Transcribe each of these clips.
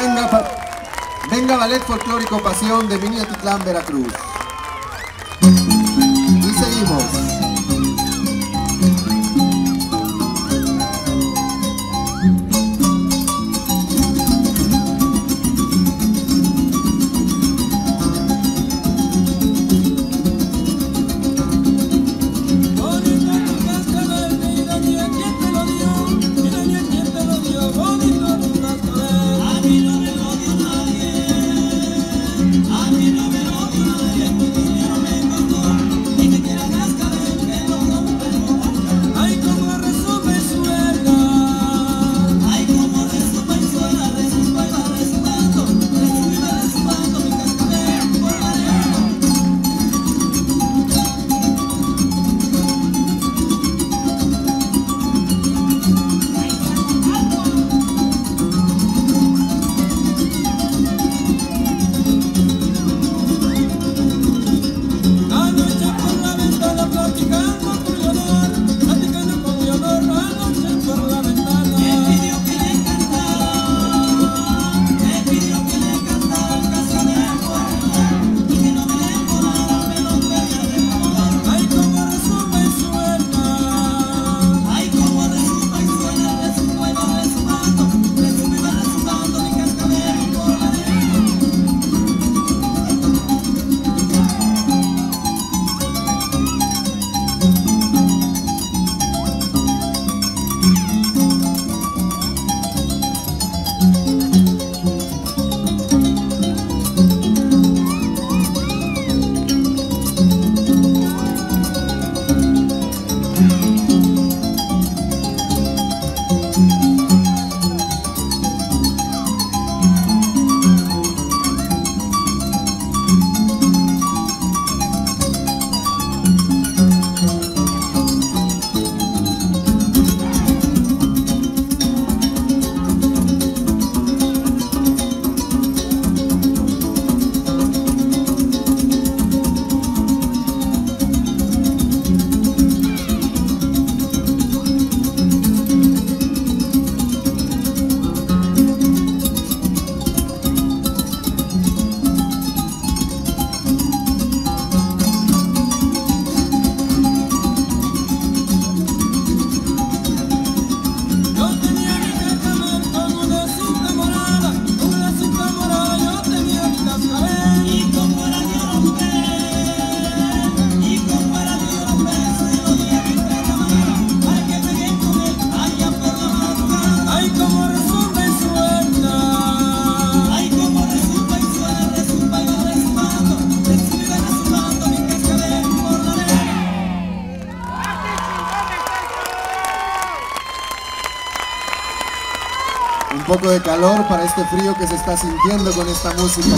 venga, venga Ballet Folclórico Pasión de Miniatitlán, Veracruz. Y seguimos. poco de calor para este frío que se está sintiendo con esta música,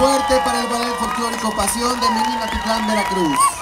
fuerte para el ballet folclórico Pasión de Minatitlán, Veracruz.